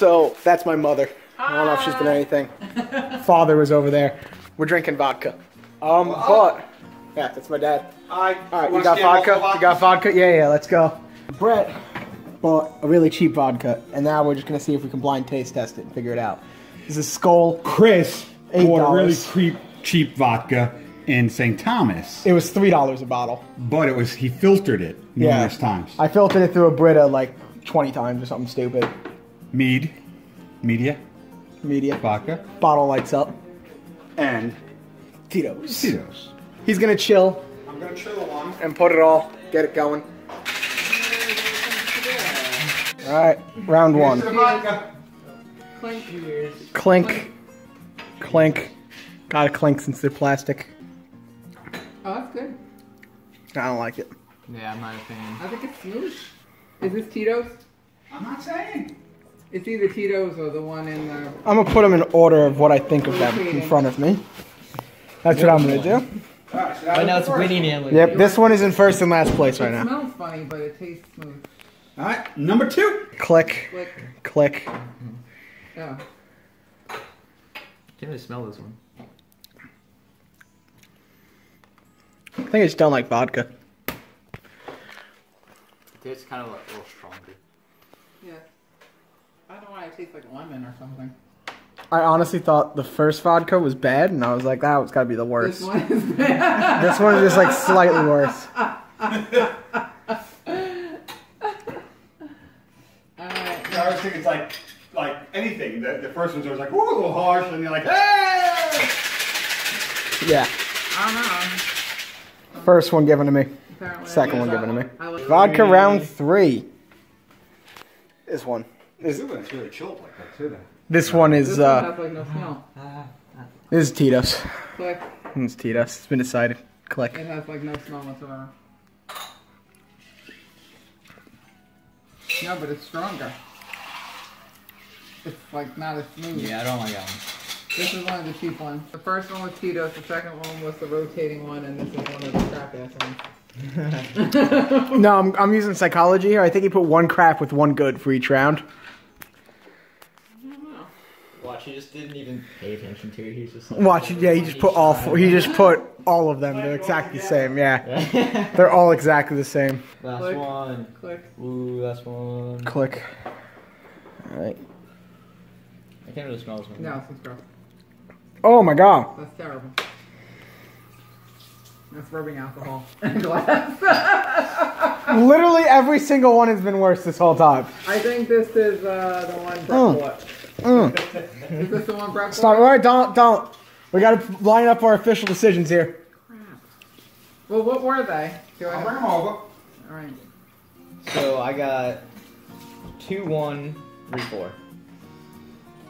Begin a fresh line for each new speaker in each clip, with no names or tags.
So that's my mother. I don't know if she's been anything. Father was over there. We're drinking vodka. Um, but yeah, that's my dad.
Hi.
All right, you got vodka? You got vodka? Yeah, yeah. Let's go. Brett bought a really cheap vodka, and now we're just gonna see if we can blind taste test it and figure it out. This is Skol.
Chris
Eight
bought a really cheap, cheap vodka in St. Thomas,
It was three dollars a bottle.
but it was he filtered it numerous times.
I filtered it through a Brita like 20 times or something stupid.
Mead, media,
Media.
vodka,
Bottle lights up.
and
Tito's.
Tito's.
He's gonna chill
I'm gonna chill one.
and put it all, get it going. All right, round one.
vodka.
Clink, clink. Gotta clink since they're plastic.
Oh, that's good.
I don't like it.
Yeah, I'm not a fan.
I think it's smooth. Is this Tito's?
I'm not saying.
It's either Tito's or the one in the.
I'm gonna put them in order of what I think of them in front of me. That's what I'm gonna do.
All right, so
Right now it's
the first
winning
one.
and
Yep, this one is in first and last place right now.
it
now.
smells funny, but it tastes smooth.
All right, number two.
Click,
Click.
click.
Yeah.
Can't really smell this one.
I think I just don't like vodka.
It tastes kind of like a little stronger.
Yeah. I don't know why it tastes like lemon or something.
I honestly thought the first vodka was bad, and I was like, that was gotta be the worst.
This
worst.
one is bad.
This one is just like slightly worse.
Alright.
Yeah, I was thinking it's like like anything. The, the first one's always like, ooh, a little harsh, and you're like, hey!
Yeah.
I
First one given to me.
Apparently
Second one given to me. Vodka round three. This one. This,
Ooh, it's really chilled like that too. Then.
this one is
one
uh
has like no smell.
this is Tito's.
Click.
It's Tito's. It's been decided.
It
Click.
has like no smell whatsoever. No, but it's stronger. It's like not as smooth.
Yeah, I don't like that one.
This is one of the cheap ones. The first one was Tito's, the second one was the rotating one, and this is one of the crap ass ones.
No, I'm, I'm using psychology here. I think he put one crap with one good for each round.
Watch, he just didn't even pay attention to it. He's just like,
Watch, yeah, he just put all four. He just put all of them. They're exactly the same. Yeah, they're all exactly the same.
Last
Click.
one.
Click.
Ooh, last one.
Click. All right.
I can't really smell this one.
No, this is gross.
Oh my god.
That's terrible. That's rubbing alcohol in glass.
Literally every single one has been worse this whole time.
I think this is uh, the one Brett
Mm.
bought.
Mm.
Is this the one Brett
Stop.
bought?
All right, don't, don't. We gotta line up our official decisions here.
Well, what were they? Do I
I'll
have...
bring them over.
Alright.
So I got two, one, three, four.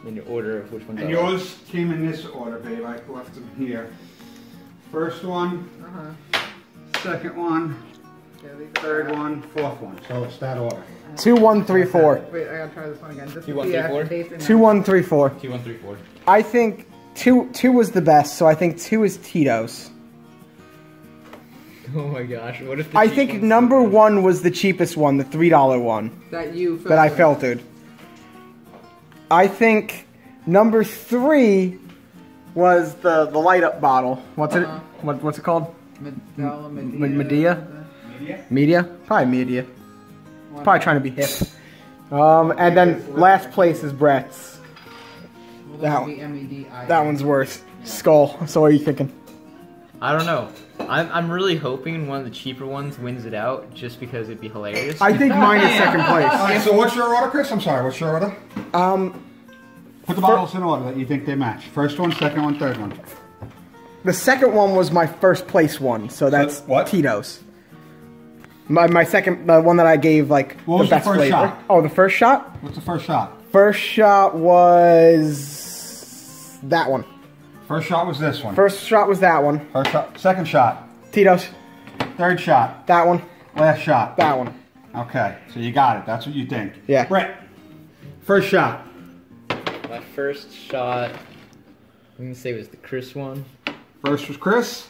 In your order of which ones
And yours came in this order, babe. I left them here. First one,
Uh-huh.
second one,
Yeah, these
third one, fourth one. So it's that order.
Two, one, three, four.
Wait, I gotta try this one again. Just
Two,
to
one,
see
three,
if
four?
it tastes in
Two,
there.
one, three, four.
Two, one, three, four.
I think two, two was the best, so I think two is Tito's.
Oh my gosh, what if the
I think number
so
one was the cheapest one, the three dollar one
That you
that I
filtered.
filtered. I think number three was the the light up bottle. What's
Uh-huh.
it? What, what's it called?
Medela, Medea.
Medea?
Media?
Media? Probably media.
One.
Probably trying to be hip. Um, and then last place is Brett's.
Well,
that
would be M-E-D-I.
That one's worse. Skol. So what are you thinking?
I don't know. I'm, I'm really hoping one of the cheaper ones wins it out just because it'd be hilarious.
I think mine is second place.
right, so what's your order, Chris? I'm sorry, what's your order?
Um,
Put the bottles in order that you think they match. First one, second one, third one.
the second one was my first place one, so that's
what?
Tito's. My, my second, the one that I gave like
What
the
was the
best
first
flavor.
shot?
Oh, the first shot.
What's the first shot?
First shot was that one.
First shot was this one.
First shot was that one.
First shot. Second shot.
Tito's.
Third shot.
That one.
Last shot.
That one.
Okay, so you got it. That's what you think.
Yeah.
Brett. First shot.
My first shot, I'm gonna say was the Chris one,
First was Chris.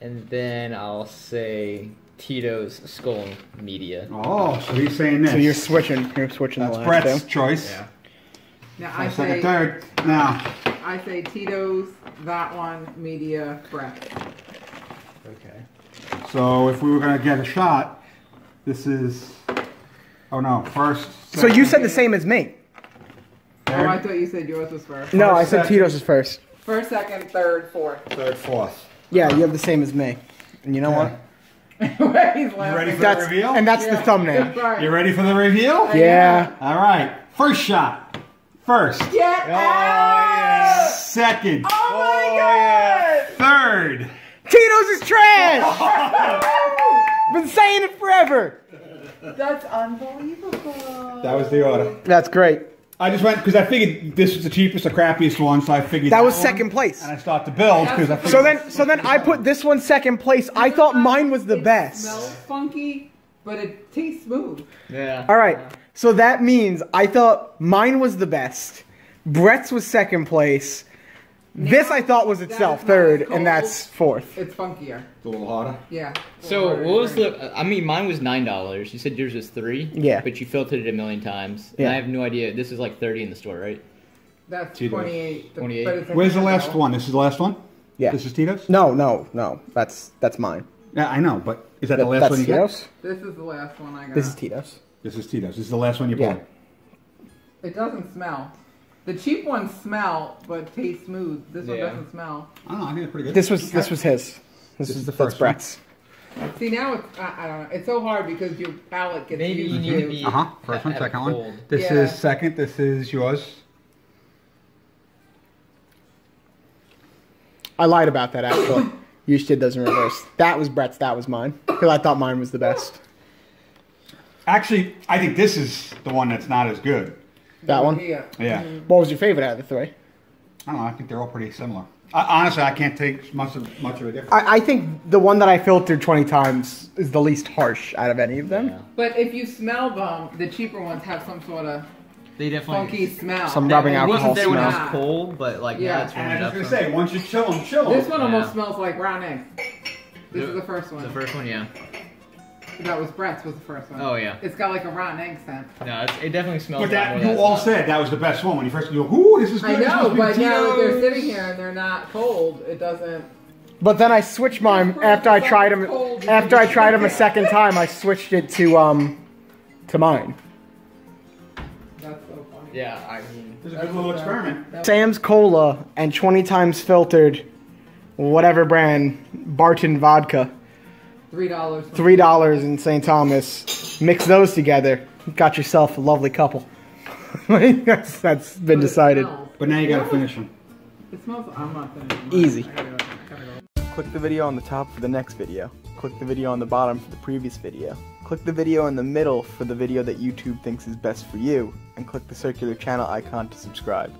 and then I'll say Tito's Skol Media.
Oh, so he's saying this.
So you're switching. You're switching
That's
the last
Brett's
two.
choice.
Yeah.
Now I
First, second,
say
third. Now,
I say Tito's, that one, media, Brett.
Okay.
so if we were gonna get a shot, this is. Oh no! First.
So you said the same as me.
Oh, I thought you said yours was first.
No, I said
second.
Tito's is first.
First, second, third, fourth.
third, fourth.
Yeah, you have the same as me. And you know what?
He's laughing.
ready for
That's the
reveal?
and that's the thumbnail.
Right.
You ready for the reveal?
Yeah.
All right. First shot. First.
Get oh, out!
Second.
Oh my oh, god!
Third.
Tito's is trash. Been saying it forever.
That's unbelievable.
That was the order.
That's great.
I just went because I figured this was the cheapest, the crappiest one, so I figured
That was
one,
second place.
And I start to build because I figured.
So then, so then I put this one second place. I thought mine was the
It
best.
smells funky, but it tastes smooth.
Yeah.
All right. So that means I thought mine was the best. Brett's was second place. This I thought was itself third,
as
and that's fourth.
It's funkier.
It's a little harder.
Yeah.
So what was the? Uh, I mean, mine was nine dollars. You said yours was three.
Yeah.
But you filtered it a million times.
Yeah.
And I have no idea. This is like thirty in the store, right?
That's
Tito's.
28.
28.
But
Where's the
handle.
last one? This is the last one.
Yeah.
This is Tito's.
No, no, no. That's that's mine.
Yeah, I know, but is that the
That-
last
that's
one you
Tito's.
This is the last one I got.
This is Tito's.
This is Tito's. This is the last one you
Yeah.
bought.
It doesn't smell. The cheap ones smell, but taste smooth. This one
Yeah.
doesn't smell.
I don't know. I think it's pretty good.
This was this was his. This, is
is
the
the
first
first one.
Brett's.
See now it's I, I don't know. It's so hard because your palate gets
Maybe
used
you need
to.
to be-
Uh huh. First one,
Have it
second one.
cold.
This
Yeah.
is second. This is yours.
I lied about that actually. you did those in reverse. That was Brett's. That was mine because I thought mine was the best.
Actually, I think this is the one that's not as good.
That one.
Uh, yeah.
Yeah.
What was your favorite out of the three?
I don't know. I think they're all pretty similar. I, honestly, I can't take much of much of a difference.
I, I think the one that I filtered twenty times is the least harsh out of any of them.
Yeah.
But if you smell them, the cheaper ones have some sort of
They definitely.
funky smell.
Some rubbing
it
alcohol
wasn't there when it was
smell.
cold, but like
Yeah.
now it's
and I
up.
was gonna say, once you chill them, chill them.
This one almost smells like brown eggs. This is the first one.
The first one, yeah.
That was Brett's was the first one.
Oh, yeah.
It's got like a rotten egg scent.
No, it's, it definitely smells.
But that you
than
all
that.
said that was the best one when you first go. Ooh, this is good.
I
this
know,
must be
but now that they're sitting here and they're not cold, it doesn't.
But then I switched mine after I tried them. After I tried them a second time, I switched it to um to mine.
That's so funny.
Yeah, I mean,
This is a good little experiment.
Sam's Cola and 20 times filtered, whatever brand, Barton vodka,
Three dollars.
three dollars in St. Thomas. Mix those together, got yourself a lovely couple. that's that's been decided.
But now you gotta finish them.
It smells. I'm not finishing.
Easy.
I gotta go- I gotta go.
Click the video on the top for the next video. Click the video on the bottom for the previous video. Click the video in the middle for the video that YouTube thinks is best for you, and click the circular channel icon to subscribe.